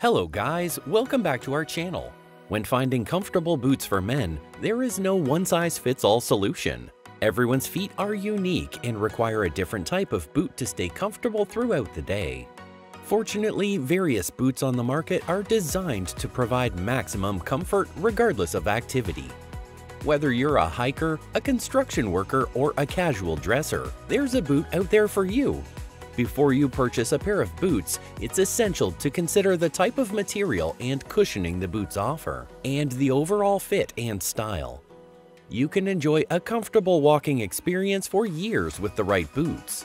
Hello guys, welcome back to our channel. When finding comfortable boots for men, there is no one-size-fits-all solution. Everyone's feet are unique and require a different type of boot to stay comfortable throughout the day. Fortunately, various boots on the market are designed to provide maximum comfort regardless of activity. Whether you're a hiker, a construction worker, or a casual dresser, there's a boot out there for you. Before you purchase a pair of boots, it's essential to consider the type of material and cushioning the boots offer, and the overall fit and style. You can enjoy a comfortable walking experience for years with the right boots.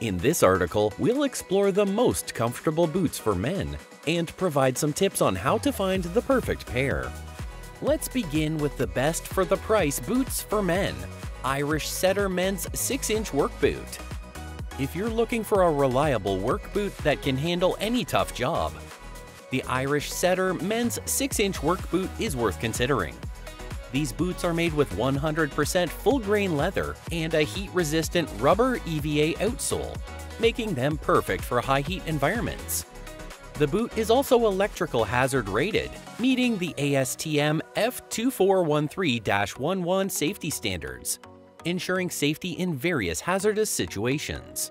In this article, we'll explore the most comfortable boots for men and provide some tips on how to find the perfect pair. Let's begin with the best for the price boots for men. Irish Setter Men's 6-inch Work Boot. If you're looking for a reliable work boot that can handle any tough job, the Irish Setter Men's 6-inch Work Boot is worth considering. These boots are made with 100% full-grain leather and a heat-resistant rubber EVA outsole, making them perfect for high-heat environments. The boot is also electrical hazard rated, meeting the ASTM F2413-11 safety standards, ensuring safety in various hazardous situations.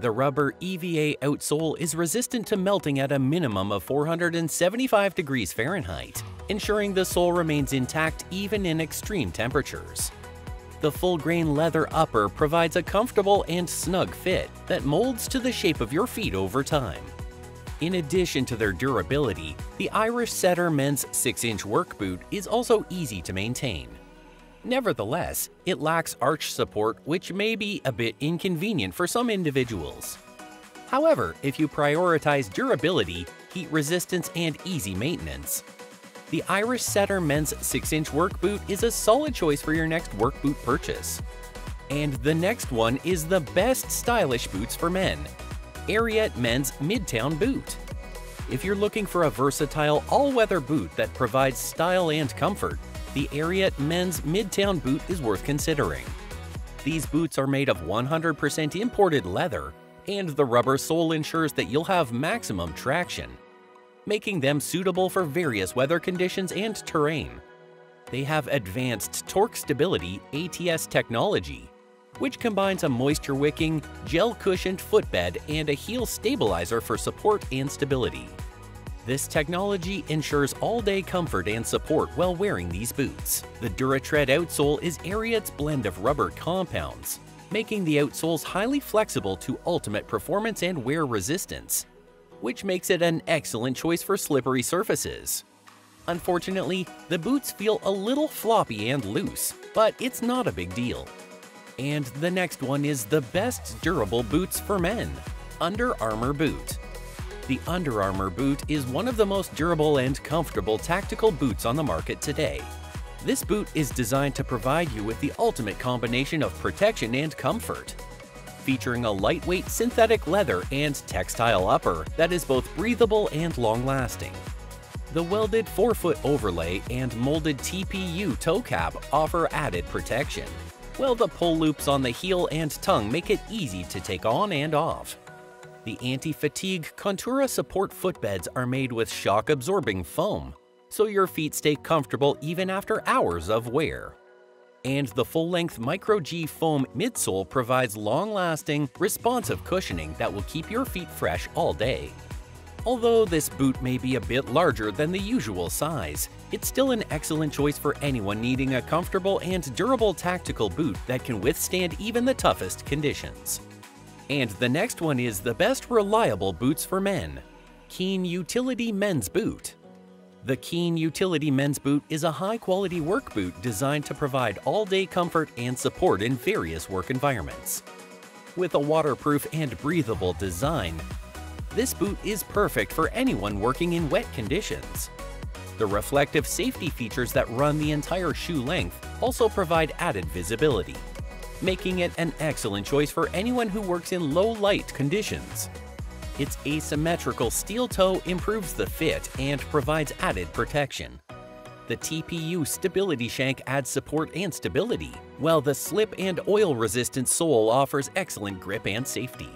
The rubber EVA outsole is resistant to melting at a minimum of 475 degrees Fahrenheit, ensuring the sole remains intact even in extreme temperatures. The full-grain leather upper provides a comfortable and snug fit that molds to the shape of your feet over time. In addition to their durability, the Irish Setter Men's 6-inch work boot is also easy to maintain. Nevertheless, it lacks arch support which may be a bit inconvenient for some individuals. However, if you prioritize durability, heat resistance, and easy maintenance, the Irish Setter Men's 6-inch work boot is a solid choice for your next work boot purchase. And the next one is the best stylish boots for men, Ariat Men's Midtown Boot. If you're looking for a versatile all-weather boot that provides style and comfort, the Ariat Men's Midtown Boot is worth considering. These boots are made of 100% imported leather, and the rubber sole ensures that you'll have maximum traction, making them suitable for various weather conditions and terrain. They have advanced torque stability ATS technology, which combines a moisture-wicking, gel-cushioned footbed and a heel stabilizer for support and stability. This technology ensures all-day comfort and support while wearing these boots. The DuraTread outsole is Ariat's blend of rubber compounds, making the outsoles highly flexible to ultimate performance and wear resistance, which makes it an excellent choice for slippery surfaces. Unfortunately, the boots feel a little floppy and loose, but it's not a big deal. And the next one is the best durable boots for men, Under Armour Boot. The Under Armour boot is one of the most durable and comfortable tactical boots on the market today. This boot is designed to provide you with the ultimate combination of protection and comfort. Featuring a lightweight synthetic leather and textile upper that is both breathable and long-lasting. The welded 4-foot overlay and molded TPU toe cap offer added protection, while the pull loops on the heel and tongue make it easy to take on and off. The anti-fatigue Contura support footbeds are made with shock-absorbing foam, so your feet stay comfortable even after hours of wear. And the full-length Micro G foam midsole provides long-lasting, responsive cushioning that will keep your feet fresh all day. Although this boot may be a bit larger than the usual size, it's still an excellent choice for anyone needing a comfortable and durable tactical boot that can withstand even the toughest conditions. And the next one is the best reliable boots for men. Keen Utility Men's Boot. The Keen Utility Men's Boot is a high-quality work boot designed to provide all-day comfort and support in various work environments. With a waterproof and breathable design, this boot is perfect for anyone working in wet conditions. The reflective safety features that run the entire shoe length also provide added visibility, making it an excellent choice for anyone who works in low light conditions. Its asymmetrical steel toe improves the fit and provides added protection. The TPU stability shank adds support and stability, while the slip and oil resistant sole offers excellent grip and safety.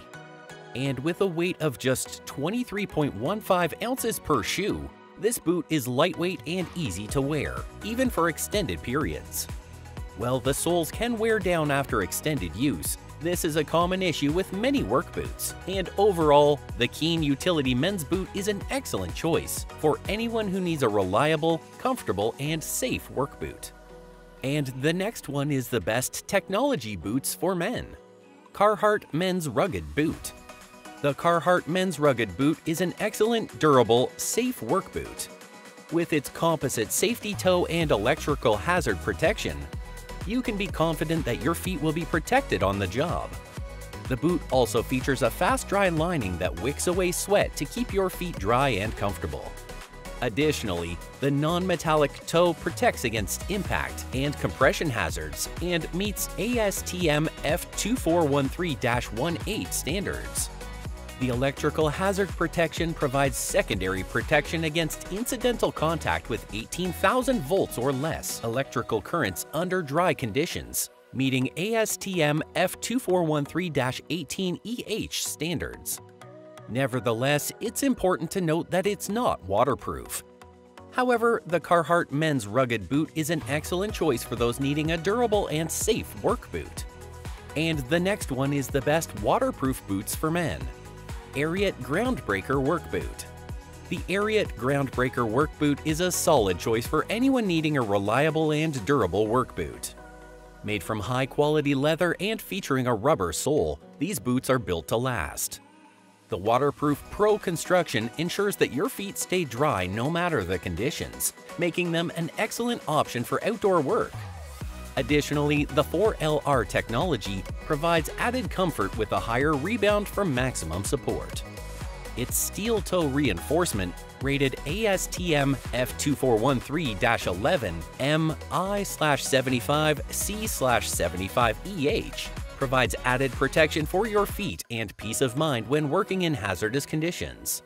And with a weight of just 23.15 ounces per shoe, this boot is lightweight and easy to wear, even for extended periods. While the soles can wear down after extended use, this is a common issue with many work boots, and overall, the Keen Utility men's boot is an excellent choice for anyone who needs a reliable, comfortable, and safe work boot. And the next one is the best technology boots for men. Carhartt Men's Rugged Boot. The Carhartt Men's Rugged Boot is an excellent, durable, safe work boot. With its composite safety toe and electrical hazard protection, you can be confident that your feet will be protected on the job. The boot also features a fast dry lining that wicks away sweat to keep your feet dry and comfortable. Additionally, the non-metallic toe protects against impact and compression hazards and meets ASTM F2413-18 standards. The electrical hazard protection provides secondary protection against incidental contact with 18,000 volts or less electrical currents under dry conditions, meeting ASTM F2413-18EH standards. Nevertheless, it's important to note that it's not waterproof. However, the Carhartt Men's Rugged Boot is an excellent choice for those needing a durable and safe work boot. And the next one is the best waterproof boots for men. Ariat Groundbreaker Work Boot. The Ariat Groundbreaker Work Boot is a solid choice for anyone needing a reliable and durable work boot. Made from high-quality leather and featuring a rubber sole, these boots are built to last. The waterproof Pro construction ensures that your feet stay dry no matter the conditions, making them an excellent option for outdoor work. Additionally, the 4LR technology provides added comfort with a higher rebound for maximum support. Its steel toe reinforcement, rated ASTM F2413-11 MI/75C/75EH, provides added protection for your feet and peace of mind when working in hazardous conditions.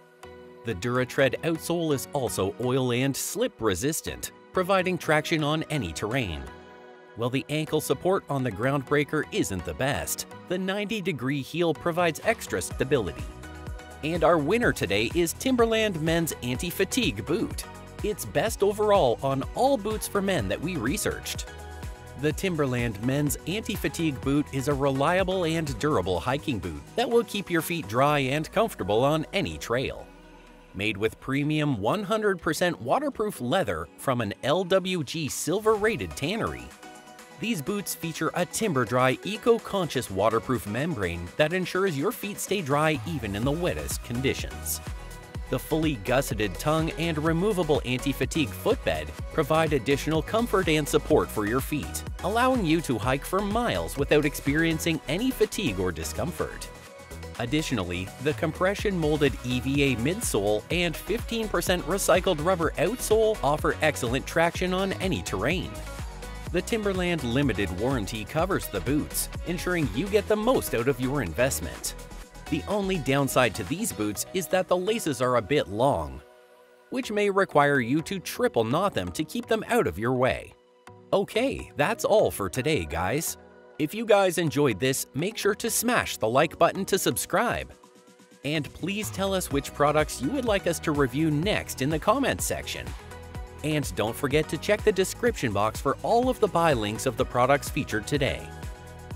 The DuraTread outsole is also oil and slip resistant, providing traction on any terrain. While the ankle support on the Groundbreaker isn't the best, the 90-degree heel provides extra stability. And our winner today is Timberland Men's Anti-Fatigue Boot. It's best overall on all boots for men that we researched. The Timberland Men's Anti-Fatigue Boot is a reliable and durable hiking boot that will keep your feet dry and comfortable on any trail. Made with premium 100% waterproof leather from an LWG silver-rated tannery, these boots feature a timber-dry, eco-conscious waterproof membrane that ensures your feet stay dry even in the wettest conditions. The fully gusseted tongue and removable anti-fatigue footbed provide additional comfort and support for your feet, allowing you to hike for miles without experiencing any fatigue or discomfort. Additionally, the compression molded EVA midsole and 15% recycled rubber outsole offer excellent traction on any terrain. The Timberland Limited Warranty covers the boots, ensuring you get the most out of your investment. The only downside to these boots is that the laces are a bit long, which may require you to triple knot them to keep them out of your way. Okay, that's all for today, guys. If you guys enjoyed this, make sure to smash the like button to subscribe. And please tell us which products you would like us to review next in the comments section. And don't forget to check the description box for all of the buy links of the products featured today.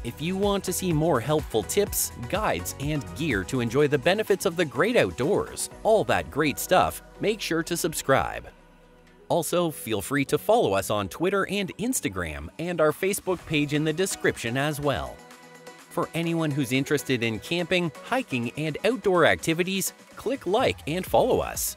If you want to see more helpful tips, guides, and gear to enjoy the benefits of the great outdoors, all that great stuff, make sure to subscribe. Also, feel free to follow us on Twitter and Instagram and our Facebook page in the description as well. For anyone who's interested in camping, hiking, and outdoor activities, click like and follow us.